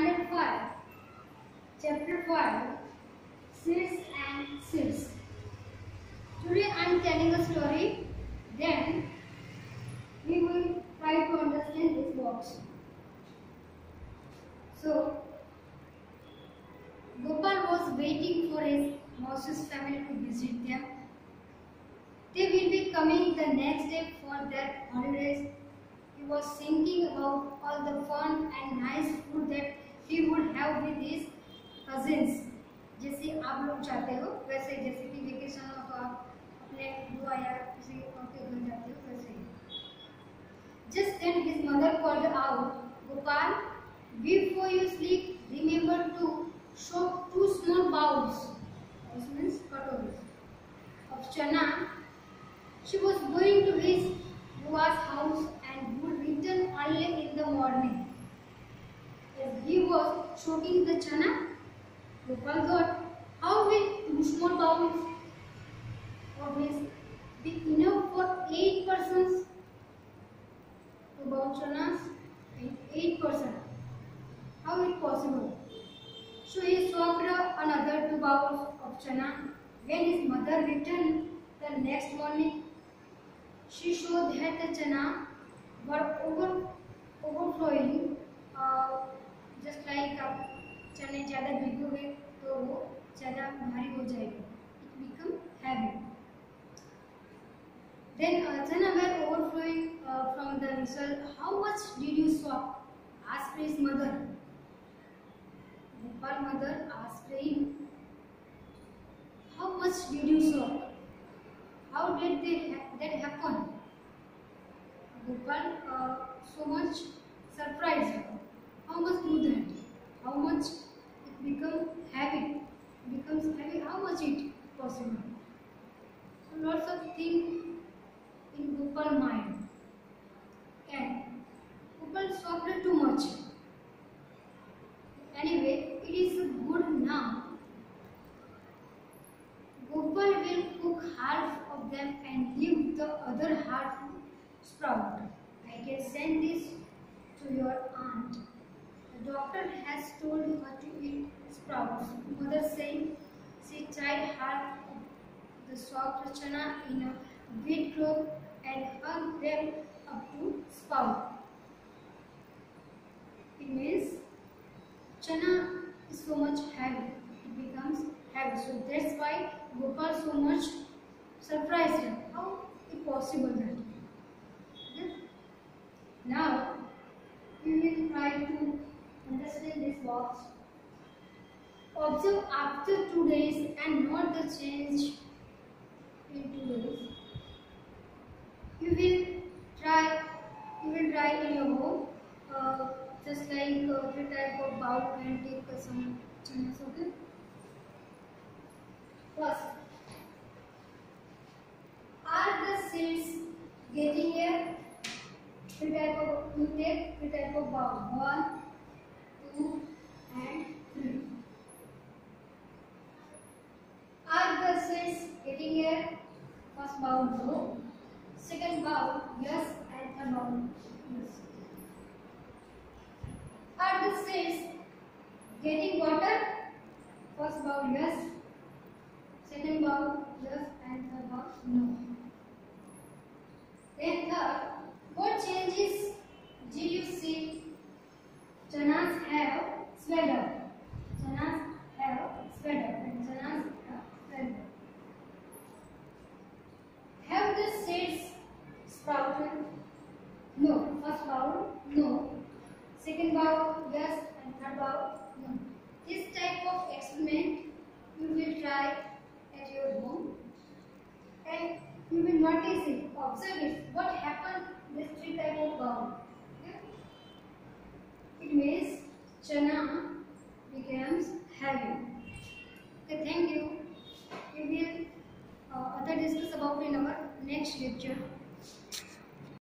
Standard 5, Chapter 5, Seeds and Seeds. Today I am telling a story, then we will try to understand this box. So, Gopal was waiting for his Mausi's family to visit them. They will be coming the next day for their holidays he was thinking about all the fun and nice food that he would have with his cousins जैसे आप लोग जाते हो, वैसे जैसे कि vacation of uh, अपने बुआ या किसी और के घर जाते हो, वैसे just then his mother called out Gopal before you sleep remember to show two small bowls this means katori of chana she was going to his bua's house and would return early in the morning. Soaking the chana, Gopal thought, how will bowls of his be enough for eight persons? Two bowl chanas eight person. How it possible? So he soaked another two bowls of chana. When his mother returned the next morning, she showed that the chana were over overflowing uh, just like आप चने ज़्यादा भिगोगे तो वो ज़्यादा भारी हो जाएगा uh, chana were overflowing uh, from the result how much did you soak asked his mother Gopal mother asked him how much did you soak how did they ha that happen Gopal uh, so much surprised. How much do that? How much it become heavy? Becomes heavy. How much it possible? So lots of things in Gopal mind. And Gopal suffered too much. Anyway, it is good now. Gopal will cook half of them and leave the other half sprout. I can send this to your aunt. The doctor has told her to eat Mother said she tied half the soft chana in a wheat cloth and hung them up to sprout. It means chana is so much heavy. It becomes heavy. So that's why Gopal so much surprised her. How is possible that? Now, we will try to understand this box. Observe after two days and not the change in two days. You will try, you will try in your home, uh, just like uh, the type of bowl and take uh, some okay? First, are the seeds getting here? three type of you take three type of bowl one two and three are the seeds getting here first bowl no second bowl yes and third bowl yes are the seeds getting water first bowl yes second bowl yes and third bowl no then third what changes did you see? Chanas have swelled up. Chanas have swelled up and chanas have swelled up. Have the seeds sprouted? No. First bowl, no. Second bowl, yes. No. This type of experiment you will try at your home and you will notice it, observe it. What happened this three type of bowl. Okay? It means chana becomes heavy. Okay, thank you. We will uh, other discuss about in our next lecture.